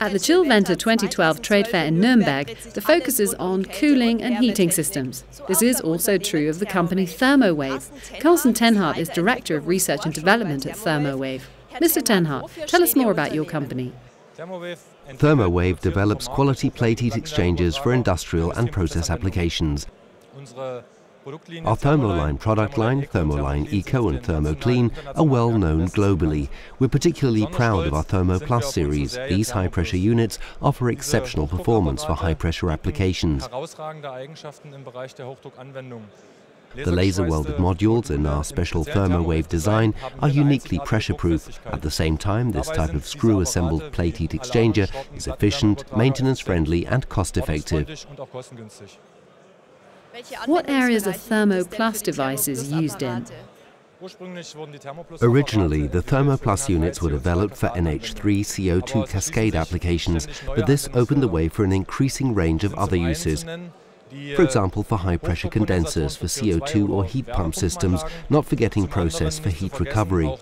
At the Chillventa 2012 trade fair in Nuremberg, the focus is on cooling and heating systems. This is also true of the company Thermowave. Karsten Tennhardt is Director of Research and Development at Thermowave. Mr. Tennhardt, tell us more about your company. Thermowave develops quality plate heat exchangers for industrial and process applications. Our Thermoline product line, Thermoline Eco and ThermoClean, are well known globally. We're particularly proud of our ThermoPlus series. These high pressure units offer exceptional performance for high pressure applications. The laser welded modules in our special Thermowave design are uniquely pressure proof. At the same time, this type of screw assembled plate heat exchanger is efficient, maintenance friendly, and cost effective. What areas are ThermoPlus devices used in? Originally, the ThermoPlus units were developed for NH3 CO2 cascade applications, but this opened the way for an increasing range of other uses. For example, for high pressure condensers, for CO2 or heat pump systems, not forgetting process for heat recovery.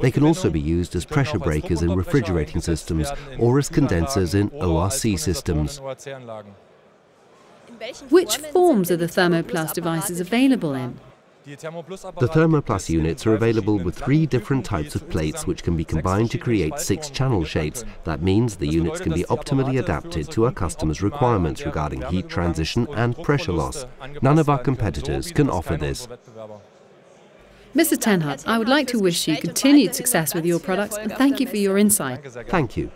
They can also be used as pressure breakers in refrigerating systems or as condensers in ORC systems. Which forms are the ThermoPlus devices available in? The ThermoPlus units are available with three different types of plates which can be combined to create six channel shapes. That means the units can be optimally adapted to our customers' requirements regarding heat transition and pressure loss. None of our competitors can offer this. Mr. Tennhardt, I would like to wish you continued success with your products and thank you for your insight. Thank you.